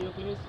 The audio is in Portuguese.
que eu conheço.